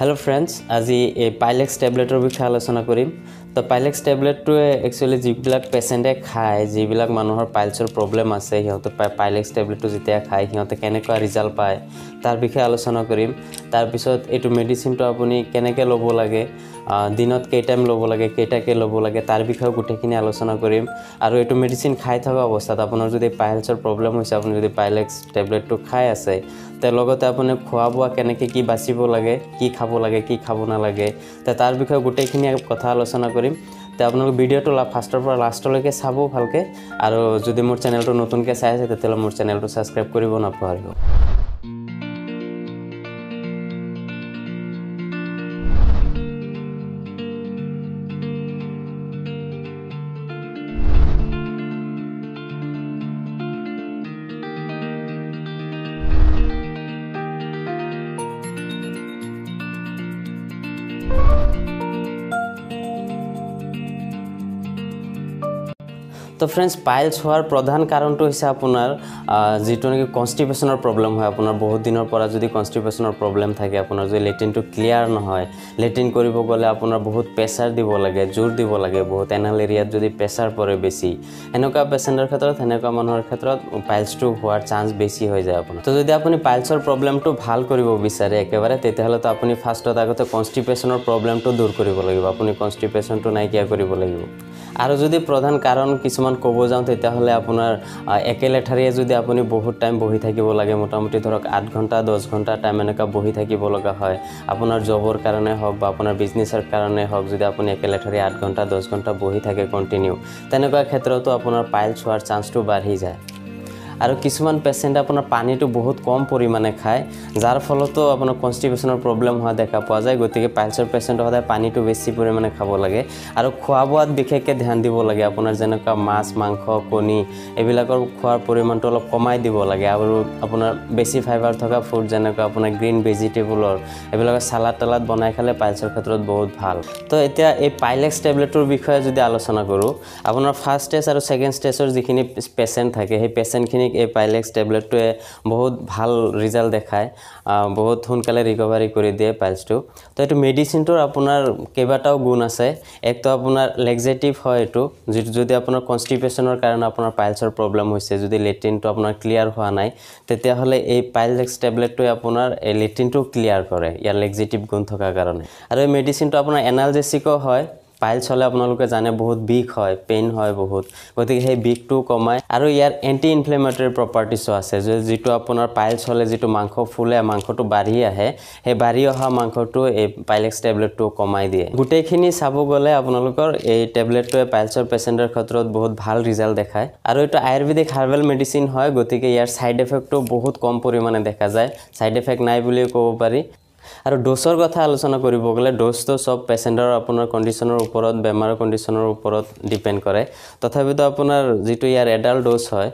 Hello friends আজি এই পাইলেক্স টেবলেটৰ বিষয়ে আলোচনা কৰিম। তো পাইলেক্স টেবলেটটোৱে একচুৱেলি যিবিলাক পেচেণ্টে খায় যিবিলাক মানুহৰ পাইলছৰ প্ৰব্লেম আছে সিহঁতে পাইলেক্স টেবলেটটো যেতিয়া খায় সিহঁতে কেনেকুৱা ৰিজাল্ট পায় তাৰ বিষয়ে আলোচনা কৰিম। তাৰপিছত এইটো মেডিচিনটো আপুনি কেনেকৈ ল'ব লাগে দিনত কেই টাইম ল'ব লাগে কেইটাকৈ ল'ব লাগে তাৰ বিষয়েও গোটেইখিনি আলোচনা কৰিম। আৰু এইটো মেডিচিন খাই থকা অৱস্থাত আপোনাৰ যদি পাইলছৰ প্ৰব্লেম হৈছে আপুনি যদি পাইলেক্স টেবলেটটো খাই আছে তে লগতে আপুনি খোৱা বোৱা কেনেকৈ কি বাচিব লাগে কি খাব লাগে কি খাব নালাগে তাৰ বিষয়ে গোটেইখিনি কথা আলোচনা কৰিম। তে আপোনালোক ভিডিঅ'টো ফাৰ্ষ্টৰ পৰা লাষ্টলৈকে চাব ভালকৈ। আৰু যদি মোৰ চেনেলটো নতুনকৈ চাই আছে তেতিয়াহ'লে মোৰ চেনেলটো ছাবস্ক্ৰাইব কৰিব নাপাহৰিব। তো ফ্ৰেণ্ডছ পাইলছ হোৱাৰ প্ৰধান কাৰণটো হৈছে আপোনাৰ যিটো নেকি কনষ্টিপেশ্যনৰ প্ৰব্লেম হয়। আপোনাৰ বহুত দিনৰ পৰা যদি কনষ্টিপেশ্যনৰ প্ৰব্লেম থাকে আপোনাৰ যদি লেট্ৰিনটো ক্লিয়াৰ নহয় লেট্ৰিন কৰিব গ'লে আপোনাৰ বহুত প্ৰেছাৰ দিব লাগে জোৰ দিব লাগে বহুত এনাল এৰিয়াত যদি প্ৰেছাৰ পৰে বেছি। এনেকুৱা পেচেণ্টৰ ক্ষেত্ৰত সেনেকুৱা মানুহৰ ক্ষেত্ৰত পাইলছটো হোৱাৰ চান্স বেছি হৈ যায় আপোনাৰ। তো যদি আপুনি পাইলছৰ প্ৰব্লেমটো ভাল কৰিব বিচাৰে একেবাৰে তেতিয়াহ'লেতো আপুনি ফাৰ্ষ্টত আগতে কনষ্টিপেশ্যনৰ প্ৰব্লেমটো দূৰ কৰিব লাগিব। আপুনি কনষ্টিপেশ্যনটো নাইকিয়া কৰিব লাগিব। আৰু যদি প্ৰধান কাৰণ কিছুমান ক'ব যাওঁ তেতিয়াহ'লে আপোনাৰ একেলেঠাৰিয়ে যদি আপুনি বহুত টাইম বহি থাকিব লাগে মোটামুটি ধৰক আঠ ঘণ্টা দহ ঘণ্টা টাইম এনেকুৱা বহি থাকিব লগা হয় আপোনাৰ জবৰ কাৰণে হওক বা আপোনাৰ বিজনেছৰ কাৰণে হওক যদি আপুনি একেলেঠাৰি আঠ ঘণ্টা দহ ঘণ্টা বহি থাকে কণ্টিনিউ তেনেকুৱা ক্ষেত্ৰতো আপোনাৰ পাইলছ হোৱাৰ চান্সটো বাঢ়ি যায়। আৰু কিছুমান পেচেণ্টে আপোনাৰ পানীটো বহুত কম পৰিমাণে খায় যাৰ ফলতো আপোনাৰ কনষ্টিপেশ্যনৰ প্ৰব্লেম হোৱা দেখা পোৱা যায় গতিকে পাইলছৰ পেচেণ্টে সদায় পানীটো বেছি পৰিমাণে খাব লাগে। আৰু খোৱা বোৱাত বিশেষকৈ ধ্যান দিব লাগে আপোনাৰ যেনেকুৱা মাছ মাংস কণী এইবিলাকৰ খোৱাৰ পৰিমাণটো অলপ কমাই দিব লাগে। আৰু আপোনাৰ বেছি ফাইবাৰ থকা ফুড যেনেকুৱা আপোনাৰ গ্ৰীণ ভেজিটেবলৰ এইবিলাকৰ চালাড তালাড বনাই খালে পাইলছৰ ক্ষেত্ৰত বহুত ভাল। তো এতিয়া এই পাইলেক্স টেবলেটটোৰ বিষয়ে যদি আলোচনা কৰোঁ আপোনাৰ ফাৰ্ষ্ট ষ্টেজ আৰু ছেকেণ্ড ষ্টেজৰ যিখিনি পেচেণ্ট থাকে সেই পেচেণ্টখিনিক এই পাইলেক্স টেবলেটটোৱে বহুত ভাল ৰিজাল্ট দেখায় বহুত সোনকালে ৰিকভাৰী কৰি দিয়ে পাইলছটো তো এইটো মেডিচিনটোৰ আপোনাৰ কেইবাটাও গুণ আছে। একটো আপোনাৰ লেগজেটিভ হয় এইটো যিটো যদি আপোনাৰ কনষ্টিপেশ্যনৰ কাৰণে আপোনাৰ পাইলছৰ প্ৰব্লেম হৈছে যদি লেট্ৰিনটো আপোনাৰ ক্লিয়াৰ হোৱা নাই তেতিয়াহ'লে এই পাইলেক্স টেবলেটটোৱে আপোনাৰ এই লেট্ৰিনটো ক্লিয়াৰ কৰে ইয়াৰ লেগজেটিভ গুণ থকাৰ কাৰণে। আৰু এই মেডিচিনটো আপোনাৰ এনালজেচিকো হয়। পাইলছ হ'লে আপোনালোকে জানে বহুত বিষ হয় পেইন হয় বহুত। গতিকে সেই বিষটো কমায়। আৰু ইয়াৰ এণ্টি ইনফ্লেমেটৰী প্ৰপাৰ্টিছো আছে যে যিটো আপোনাৰ পাইলছ হ'লে যিটো মাংস ফুলে মাংসটো বাঢ়ি আহে সেই বাঢ়ি অহা মাংসটো এই পাইলেক্স টেবলেটটো কমাই দিয়ে। গোটেইখিনি চাব গ'লে আপোনালোকৰ এই টেবলেটটোৱে পাইলছৰ পেচেণ্টৰ ক্ষেত্ৰত বহুত ভাল ৰিজাল্ট দেখায়। আৰু এইটো আয়ুৰ্বেদিক হাৰ্বেল মেডিচিন হয় গতিকে ইয়াৰ ছাইড এফেক্টটো বহুত কম পৰিমাণে দেখা যায়। ছাইড এফেক্ট নাই বুলিও ক'ব পাৰি। আৰু ড'ছৰ কথা আলোচনা কৰিব গ'লে ড'জটো চব পেচেণ্টৰ আপোনাৰ কণ্ডিশ্যনৰ ওপৰত বেমাৰৰ কণ্ডিশ্যনৰ ওপৰত ডিপেণ্ড কৰে। তথাপিতো আপোনাৰ যিটো ইয়াৰ এডাল্ট ড'জ হয়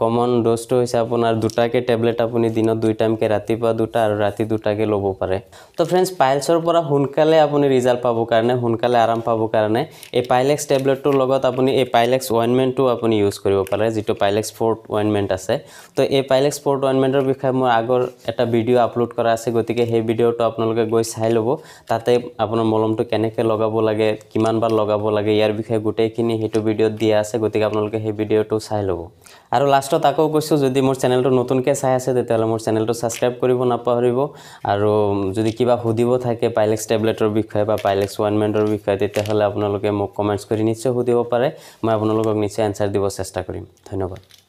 কমন ড'জটো হৈছে আপোনাৰ দুটাকৈ টেবলেট আপুনি দিনত দুই টাইমকৈ ৰাতিপুৱা দুটা আৰু ৰাতি দুটাকৈ ল'ব পাৰে। তো ফ্ৰেণ্ডছ পাইলছৰ পৰা সোনকালে আপুনি ৰিজাল্ট পাবৰ কাৰণে সোনকালে আৰাম পাবৰ কাৰণে এই পাইলেক্স টেবলেটটোৰ লগত আপুনি এই পাইলেক্স অইনমেণ্টটো আপুনি ইউজ কৰিব পাৰে যিটো পাইলেক্স ফ'ৰ্ট অইনমেণ্ট আছে। তো এই পাইলেক্স ফ'ৰ্ট অইনমেণ্টৰ বিষয়ে মোৰ আগৰ এটা ভিডিঅ' আপলোড কৰা আছে গতিকে সেই ভিডিঅ'টো আপোনালোকে গৈ চাই ল'ব। তাতে আপোনাৰ মলমটো কেনেকৈ লগাব লাগে কিমানবাৰ লগাব লাগে ইয়াৰ বিষয়ে গোটেইখিনি সেইটো ভিডিঅ'ত দিয়া আছে গতিকে আপোনালোকে সেই ভিডিঅ'টো চাই ল'ব। আৰু লাষ্টত আকৌ কৈছোঁ যদি মোৰ চেনেলটো নতুনকৈ চাই আছে তেতিয়াহ'লে মোৰ চেনেলটো ছাবস্ক্ৰাইব কৰিব নাপাহৰিব। আৰু যদি কিবা সুধিব থাকে পাইলেক্স টেবলেটৰ বিষয়ে বা পাইলেক্স ওৱানমেণ্টৰ বিষয়ে তেতিয়াহ'লে আপোনালোকে মোক কমেণ্টছ কৰি নিশ্চয় সুধিব পাৰে। মই আপোনালোকক নিশ্চয় এনচাৰ দিব চেষ্টা কৰিম। ধন্যবাদ।